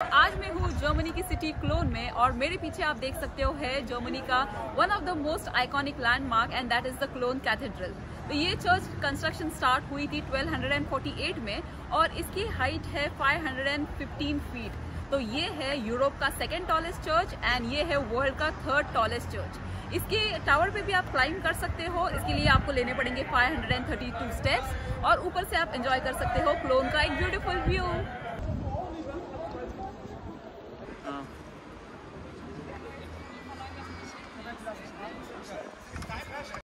आज मैं हूँ जर्मनी की सिटी क्लोन में और मेरे पीछे आप देख सकते हो है जर्मनी का one of the most iconic landmark and that is the Cologne cathedral तो ये चर्च कंस्ट्रक्शन स्टार्ट हुई थी 1248 में और इसकी हाइट है 515 फीट तो ये है यूरोप का सेकेंड टॉलेस्ट चर्च एंड ये है वर्ल्ड का थर्ड टॉलेस्ट चर्च इसके टावर पे भी आप क्लाइंब कर सकते हो। इसके लिए आपको लेने पड़ेंगे 532 स्टेप्स और ऊपर से आप एंजॉय कर सकते हो क्लोन का एक ब्यूटीफुल व्यू 어.